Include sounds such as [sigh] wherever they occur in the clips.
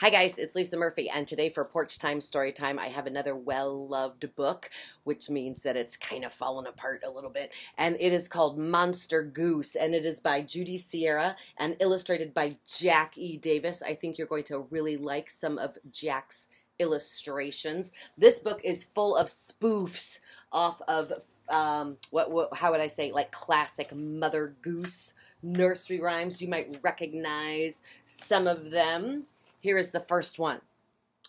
Hi guys, it's Lisa Murphy, and today for Porch Time Story Time, I have another well-loved book, which means that it's kind of fallen apart a little bit, and it is called Monster Goose, and it is by Judy Sierra and illustrated by Jack E. Davis. I think you're going to really like some of Jack's illustrations. This book is full of spoofs off of um, what, what how would I say like classic Mother Goose nursery rhymes. You might recognize some of them. Here is the first one.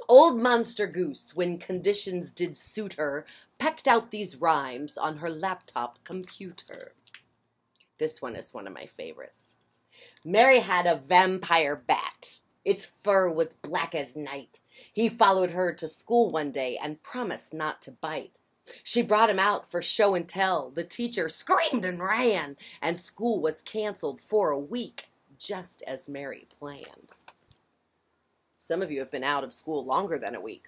Old Monster Goose, when conditions did suit her, pecked out these rhymes on her laptop computer. This one is one of my favorites. Mary had a vampire bat. Its fur was black as night. He followed her to school one day and promised not to bite. She brought him out for show and tell. The teacher screamed and ran, and school was canceled for a week, just as Mary planned. Some of you have been out of school longer than a week.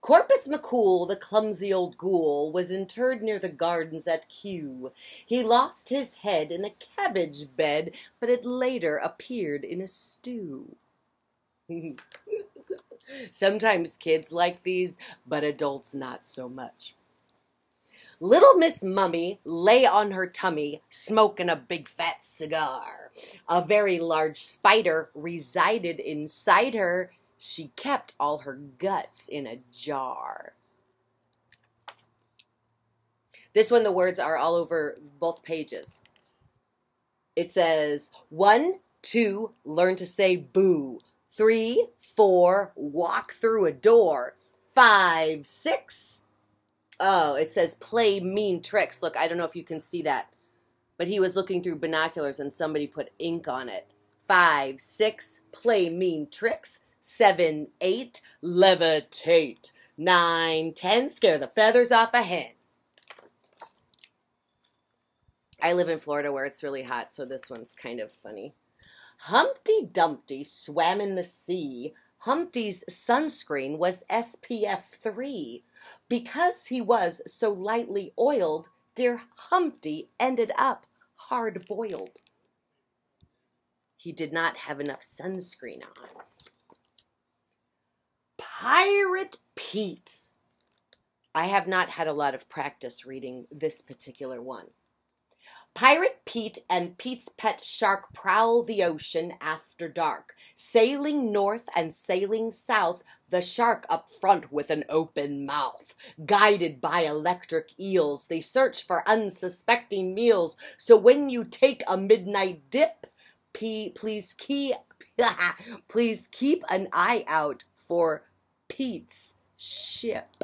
Corpus McCool, the clumsy old ghoul, was interred near the gardens at Kew. He lost his head in a cabbage bed, but it later appeared in a stew. [laughs] Sometimes kids like these, but adults not so much. Little Miss Mummy lay on her tummy, smoking a big fat cigar. A very large spider resided inside her. She kept all her guts in a jar. This one, the words are all over both pages. It says, one, two, learn to say boo. Three, four, walk through a door. Five, six, Oh, it says play mean tricks. Look, I don't know if you can see that. But he was looking through binoculars and somebody put ink on it. Five, six, play mean tricks. Seven, eight, levitate. Nine, ten, scare the feathers off a hen. I live in Florida where it's really hot, so this one's kind of funny. Humpty Dumpty swam in the sea. Humpty's sunscreen was SPF 3. Because he was so lightly oiled, dear Humpty ended up hard boiled. He did not have enough sunscreen on. Pirate Pete. I have not had a lot of practice reading this particular one. Pirate Pete and Pete's pet shark prowl the ocean after dark. Sailing north and sailing south, the shark up front with an open mouth. Guided by electric eels, they search for unsuspecting meals. So when you take a midnight dip, please keep, [laughs] please keep an eye out for Pete's ship.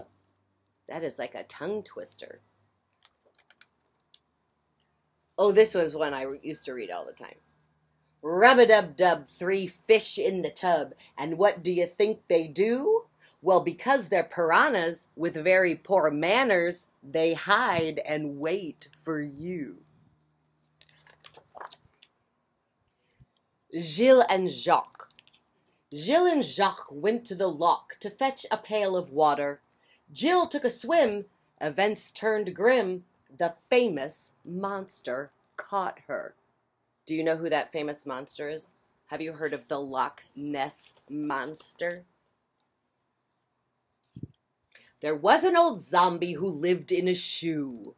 That is like a tongue twister. Oh, this was one I used to read all the time. Rub-a-dub-dub, three fish in the tub. And what do you think they do? Well, because they're piranhas with very poor manners, they hide and wait for you. Jill and Jack. Jill and Jack went to the lock to fetch a pail of water. Jill took a swim. Events turned grim the famous monster caught her. Do you know who that famous monster is? Have you heard of the Loch Ness Monster? There was an old zombie who lived in a shoe.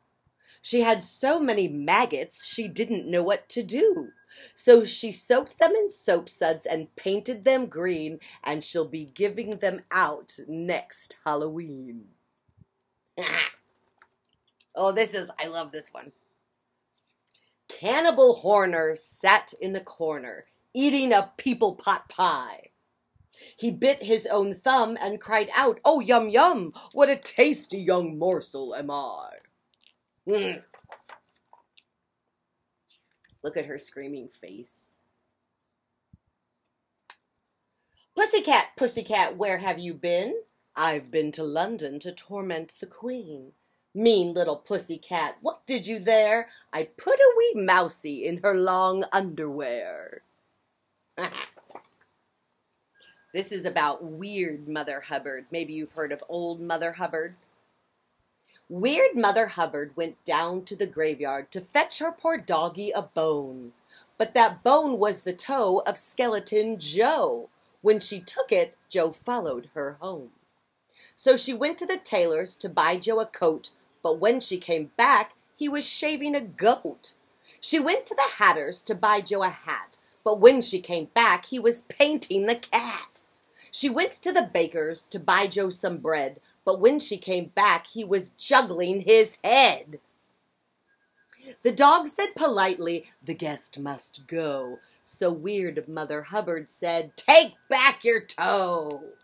She had so many maggots she didn't know what to do. So she soaked them in soap suds and painted them green, and she'll be giving them out next Halloween. [laughs] Oh, this is, I love this one. Cannibal Horner sat in the corner, eating a people pot pie. He bit his own thumb and cried out, Oh, yum yum, what a tasty young morsel am I. Mm. Look at her screaming face. Pussycat, pussycat, where have you been? I've been to London to torment the Queen. Mean little pussy cat, what did you there? I put a wee mousie in her long underwear. [laughs] this is about weird Mother Hubbard. Maybe you've heard of old Mother Hubbard. Weird Mother Hubbard went down to the graveyard to fetch her poor doggy a bone. But that bone was the toe of Skeleton Joe. When she took it, Joe followed her home. So she went to the tailor's to buy Joe a coat, but when she came back, he was shaving a goat. She went to the hatter's to buy Joe a hat, but when she came back, he was painting the cat. She went to the baker's to buy Joe some bread, but when she came back, he was juggling his head. The dog said politely, The guest must go. So weird Mother Hubbard said, Take back your toe.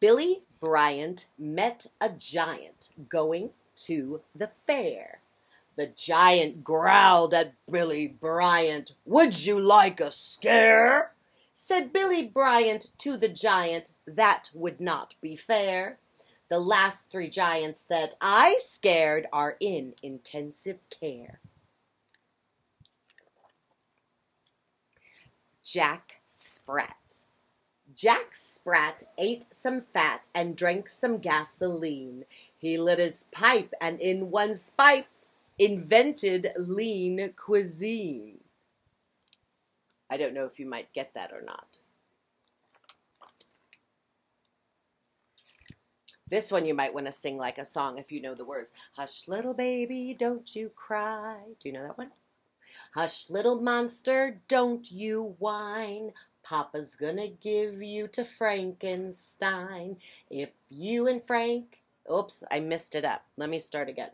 Billy Bryant met a giant going to the fair. The giant growled at Billy Bryant. Would you like a scare? Said Billy Bryant to the giant, That would not be fair. The last three giants that I scared are in intensive care. Jack Sprat. Jack Sprat ate some fat and drank some gasoline. He lit his pipe and in one pipe invented lean cuisine. I don't know if you might get that or not. This one you might want to sing like a song if you know the words. Hush, little baby, don't you cry. Do you know that one? Hush, little monster, don't you whine. Papa's gonna give you to Frankenstein. If you and Frank. Oops, I missed it up. Let me start again.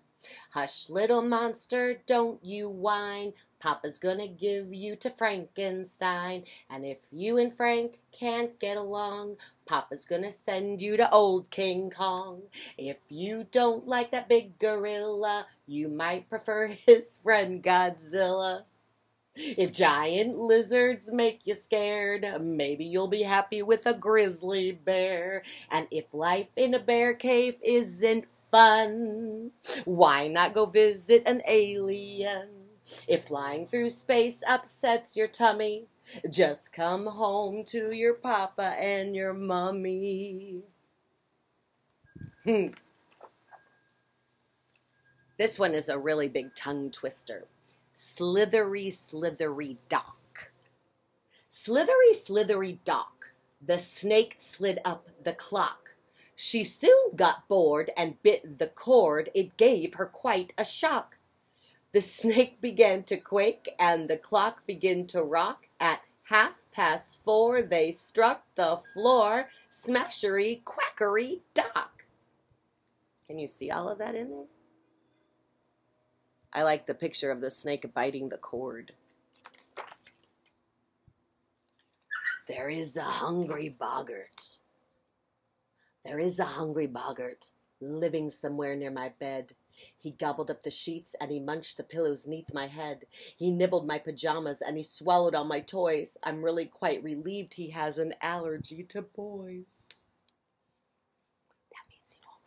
Hush, little monster, don't you whine. Papa's gonna give you to Frankenstein. And if you and Frank can't get along, Papa's gonna send you to old King Kong. If you don't like that big gorilla, you might prefer [laughs] his friend Godzilla. If giant lizards make you scared, maybe you'll be happy with a grizzly bear. And if life in a bear cave isn't fun, why not go visit an alien? If flying through space upsets your tummy, just come home to your papa and your mummy. Hmm. This one is a really big tongue twister. Slithery, slithery dock. Slithery, slithery dock. The snake slid up the clock. She soon got bored and bit the cord. It gave her quite a shock. The snake [laughs] began to quake and the clock began to rock. At half past four, they struck the floor. Smashery, quackery, dock. Can you see all of that in there? I like the picture of the snake biting the cord. There is a hungry boggart. There is a hungry boggart living somewhere near my bed. He gobbled up the sheets and he munched the pillows neath my head. He nibbled my pajamas and he swallowed all my toys. I'm really quite relieved he has an allergy to boys. That means he won't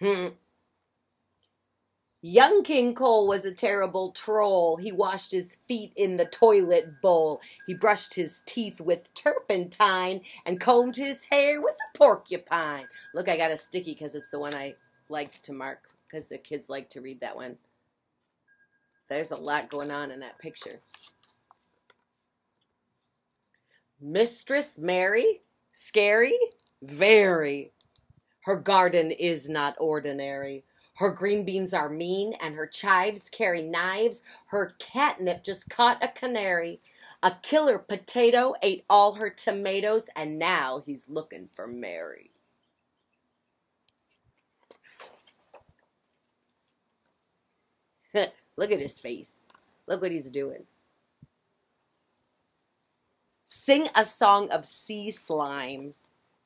get it. Hmm. Young King Cole was a terrible troll. He washed his feet in the toilet bowl. He brushed his teeth with turpentine and combed his hair with a porcupine. Look, I got a sticky because it's the one I liked to mark because the kids like to read that one. There's a lot going on in that picture. Mistress Mary, scary, very. Her garden is not ordinary. Her green beans are mean, and her chives carry knives. Her catnip just caught a canary. A killer potato ate all her tomatoes, and now he's looking for Mary. [laughs] Look at his face. Look what he's doing. Sing a song of sea slime.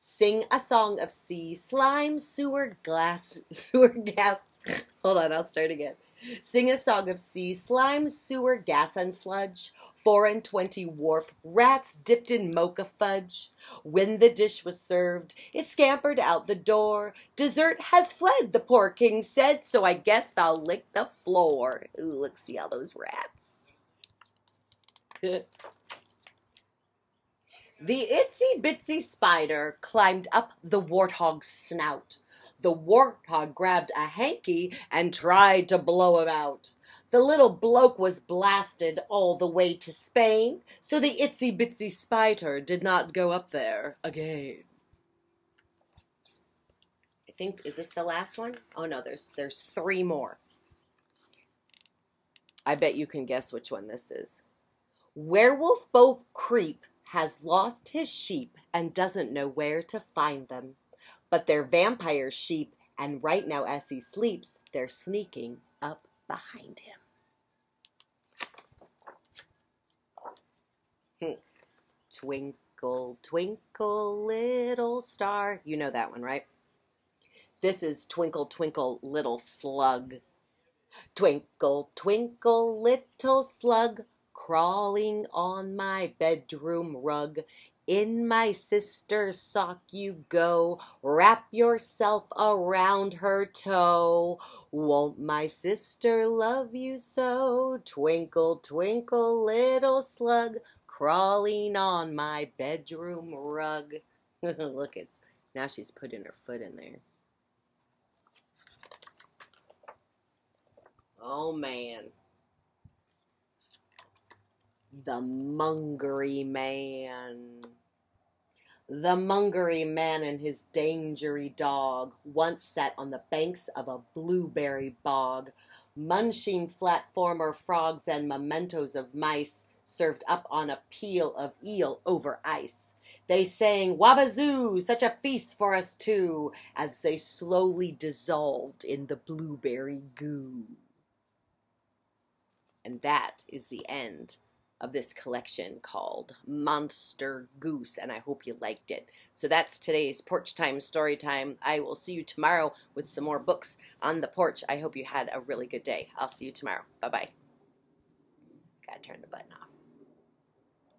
Sing a song of sea slime, sewer glass, [laughs] sewer gas. Hold on, I'll start again. Sing a song of sea slime, sewer, gas, and sludge. Four and twenty wharf rats dipped in mocha fudge. When the dish was served, it scampered out the door. Dessert has fled, the poor king said, so I guess I'll lick the floor. Ooh, look, see all those rats. [laughs] the itsy bitsy spider climbed up the warthog's snout. The warthog grabbed a hanky and tried to blow him out. The little bloke was blasted all the way to Spain, so the itsy bitsy spider did not go up there again. I think is this the last one? Oh no, there's there's three more. I bet you can guess which one this is. Werewolf Bo Creep has lost his sheep and doesn't know where to find them. But they're vampire sheep, and right now, as he sleeps, they're sneaking up behind him. Hmm. Twinkle, twinkle, little star. You know that one, right? This is Twinkle, Twinkle, Little Slug. Twinkle, twinkle, little slug, crawling on my bedroom rug. In my sister's sock you go, wrap yourself around her toe. Won't my sister love you so? Twinkle, twinkle, little slug, crawling on my bedroom rug. [laughs] Look, it's now she's putting her foot in there. Oh man the Mungery Man. The Mungery Man and his dangery dog once sat on the banks of a blueberry bog, munching flat former frogs and mementos of mice served up on a peel of eel over ice. They sang Wabazoo, such a feast for us two, as they slowly dissolved in the blueberry goo. And that is the end of this collection called Monster Goose, and I hope you liked it. So that's today's Porch Time Story Time. I will see you tomorrow with some more books on the porch. I hope you had a really good day. I'll see you tomorrow. Bye bye. Gotta turn the button off.